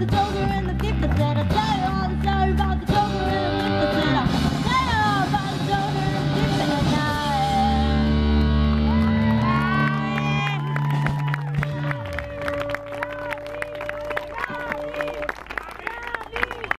the dozer and the kicker that I died.